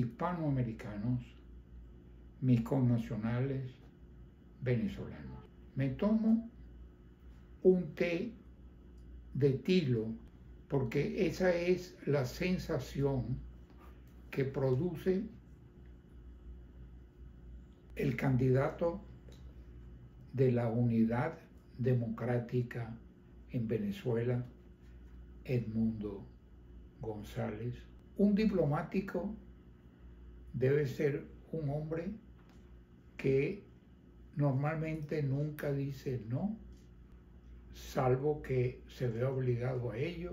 hispanoamericanos, mis connacionales venezolanos. Me tomo un té de tilo porque esa es la sensación que produce el candidato de la unidad democrática en Venezuela, Edmundo González. Un diplomático debe ser un hombre que normalmente nunca dice no, salvo que se ve obligado a ello,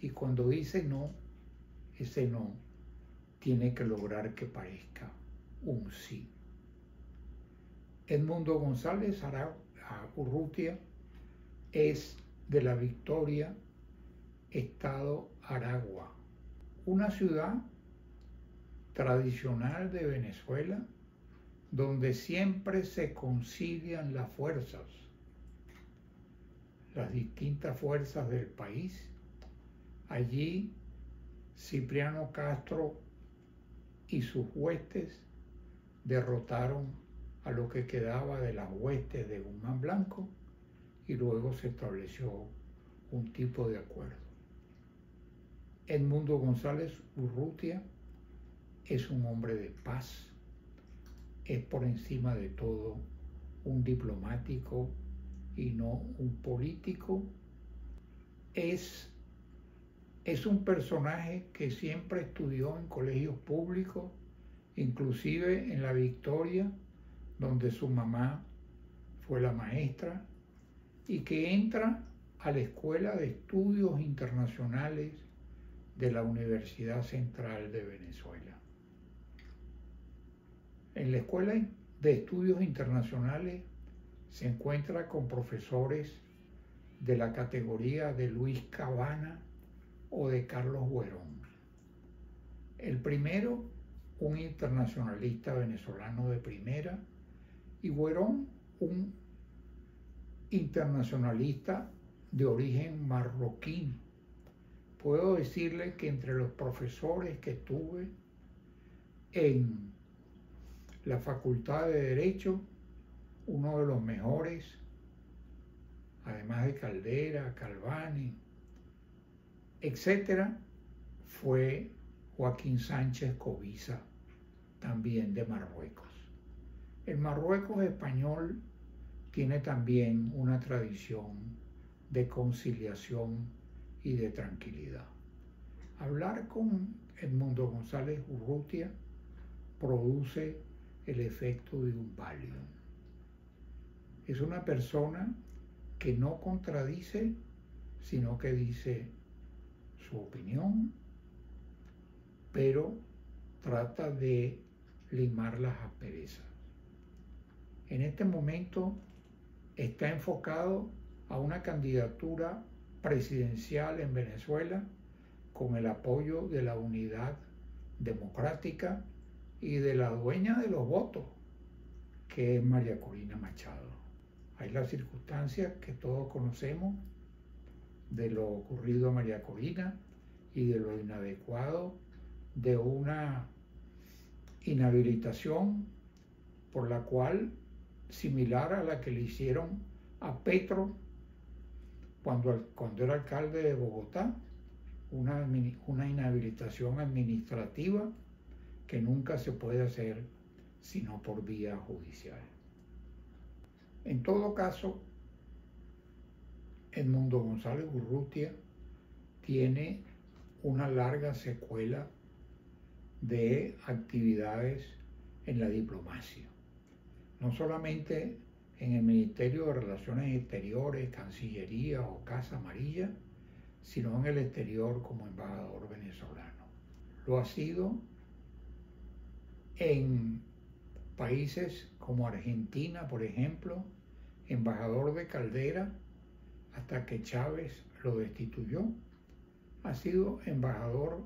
y cuando dice no, ese no tiene que lograr que parezca un sí. Edmundo González Urrutia es de la Victoria, Estado Aragua, una ciudad tradicional de Venezuela donde siempre se concilian las fuerzas, las distintas fuerzas del país. Allí Cipriano Castro y sus huestes derrotaron a lo que quedaba de las huestes de Guzmán Blanco y luego se estableció un tipo de acuerdo. Edmundo González Urrutia es un hombre de paz, es por encima de todo un diplomático y no un político. Es, es un personaje que siempre estudió en colegios públicos, inclusive en la Victoria, donde su mamá fue la maestra, y que entra a la Escuela de Estudios Internacionales de la Universidad Central de Venezuela. En la Escuela de Estudios Internacionales se encuentra con profesores de la categoría de Luis Cabana o de Carlos Huerón. El primero, un internacionalista venezolano de primera, y Huerón, un internacionalista de origen marroquí. Puedo decirle que entre los profesores que tuve en la Facultad de Derecho, uno de los mejores, además de Caldera, Calvani, etcétera, fue Joaquín Sánchez Cobiza, también de Marruecos. El Marruecos español tiene también una tradición de conciliación y de tranquilidad. Hablar con Edmundo González Urrutia produce el efecto de un Valium. Es una persona que no contradice, sino que dice su opinión, pero trata de limar las asperezas. En este momento está enfocado a una candidatura presidencial en Venezuela con el apoyo de la unidad democrática y de la dueña de los votos, que es María Corina Machado. Hay las circunstancias que todos conocemos de lo ocurrido a María Corina y de lo inadecuado de una inhabilitación por la cual, similar a la que le hicieron a Petro cuando, cuando era alcalde de Bogotá, una, una inhabilitación administrativa que nunca se puede hacer sino por vía judicial. En todo caso, Edmundo González Urrutia tiene una larga secuela de actividades en la diplomacia. No solamente en el Ministerio de Relaciones Exteriores, Cancillería o Casa Amarilla, sino en el exterior como embajador venezolano. Lo ha sido en países como Argentina, por ejemplo, embajador de Caldera, hasta que Chávez lo destituyó. Ha sido embajador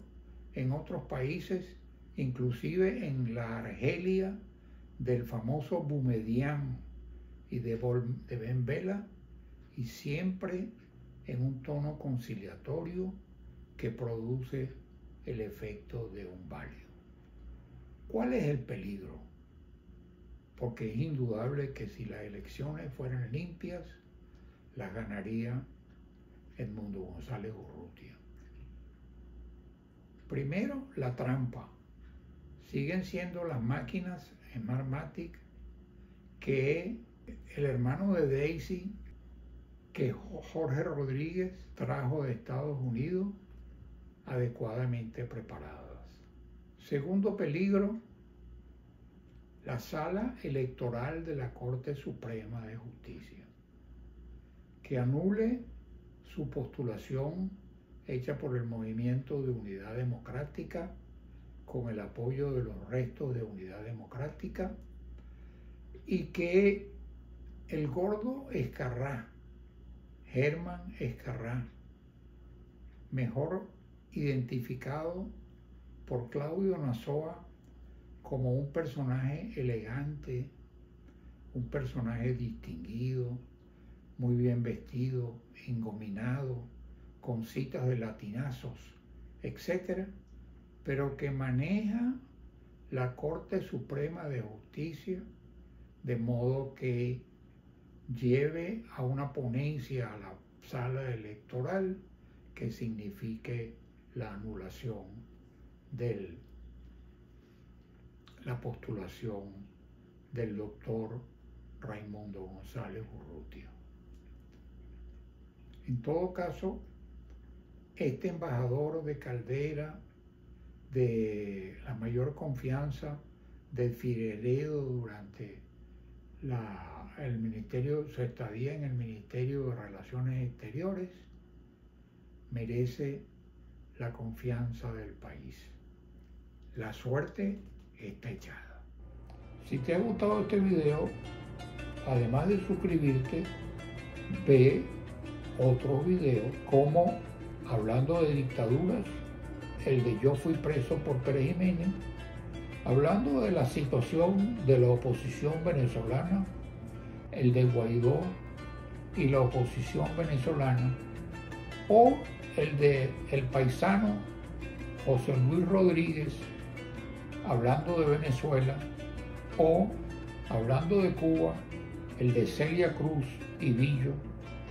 en otros países, inclusive en la Argelia del famoso Bumedián y de, Ben Vela, y siempre en un tono conciliatorio que produce el efecto de un válido. ¿Cuál es el peligro? Porque es indudable que si las elecciones fueran limpias, las ganaría Edmundo González Urrutia. Primero, la trampa. Siguen siendo las máquinas en Marmatic que el hermano de Daisy, que Jorge Rodríguez trajo de Estados Unidos, adecuadamente preparadas. Segundo peligro, la sala electoral de la Corte Suprema de Justicia, que anule su postulación hecha por el Movimiento de Unidad Democrática con el apoyo de los restos de Unidad Democrática y que el gordo Escarrá, Germán Escarrá, mejor identificado por Claudio Nazoa como un personaje elegante, un personaje distinguido, muy bien vestido, engominado, con citas de latinazos, etc., pero que maneja la Corte Suprema de Justicia de modo que lleve a una ponencia a la sala electoral que signifique la anulación de la postulación del doctor Raimundo González Urrutia. En todo caso, este embajador de Caldera, de la mayor confianza del Figueredo durante el ministerio, su estadía en el Ministerio de Relaciones Exteriores, merece la confianza del país. La suerte está echada. Si te ha gustado este video, además de suscribirte, ve otros videos como hablando de dictaduras, el de yo fui preso por Pérez Jiménez, hablando de la situación de la oposición venezolana, el de Guaidó y la oposición venezolana, o el de el paisano José Luis Rodríguez, hablando de Venezuela, o hablando de Cuba, el de Celia Cruz y Villo,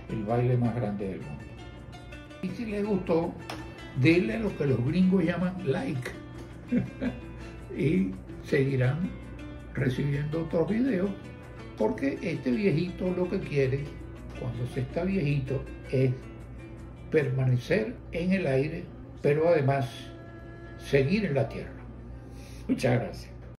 el baile más grande del mundo. Y si les gustó, denle lo que los gringos llaman like. y seguirán recibiendo otros videos porque este viejito lo que quiere cuando se está viejito es permanecer en el aire, pero además seguir en la tierra. Muchas gracias.